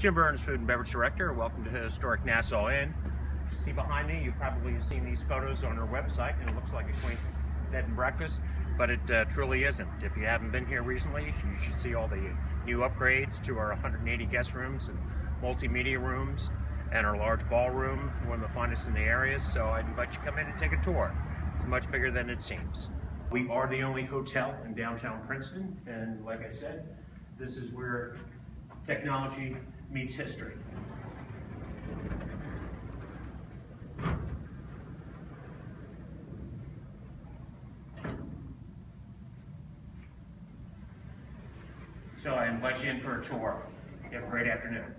Jim Byrnes, Food and Beverage Director. Welcome to Historic Nassau Inn. See behind me, you probably have seen these photos on our website and it looks like a quaint bed and breakfast, but it uh, truly isn't. If you haven't been here recently, you should see all the new upgrades to our 180 guest rooms and multimedia rooms and our large ballroom, one of the finest in the area, so I'd invite you to come in and take a tour. It's much bigger than it seems. We are the only hotel in downtown Princeton, and like I said, this is where technology meets history. So I invite you in for a tour. Have a great afternoon.